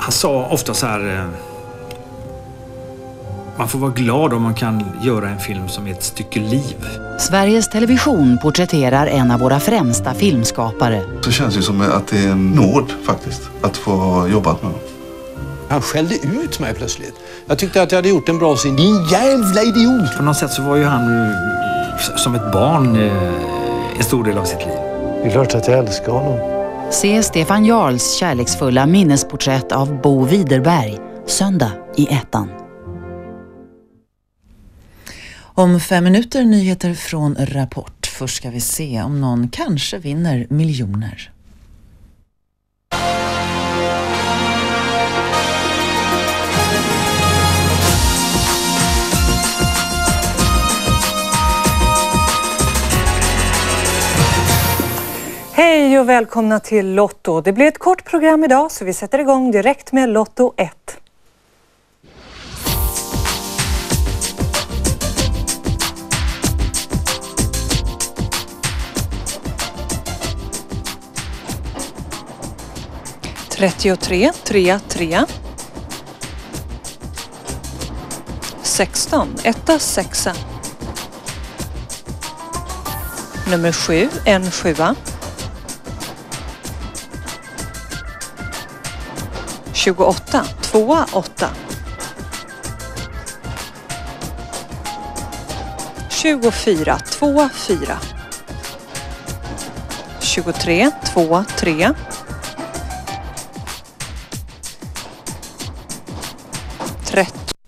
Han sa ofta så här... eh, Man får vara glad om man kan göra en film som är ett stycke liv. Sveriges Television porträtterar en av våra främsta filmskapare. Så känns det som att det är en nåd faktiskt att få ha jobbat med honom. Han skällde ut mig plötsligt. Jag tyckte att jag hade gjort en bra scen. Din jävla idiot! På något sätt så var ju han eh, som ett barn eh, en stor del av sitt liv. Det är klart att jag älskar honom. Se Stefan Jarls kärleksfulla minnesporträtt av Bo Widerberg, söndag i ettan. Om fem minuter nyheter från Rapport. Först ska vi se om någon kanske vinner miljoner. Hej och välkomna till Lotto. Det blir ett kort program idag så vi sätter igång direkt med Lotto 1. Trettiotre, trea, trea. Sexton, etta, sexa. Nummer sju, en sjua. 28 2 8. 24 2 4. 23 2 3. 13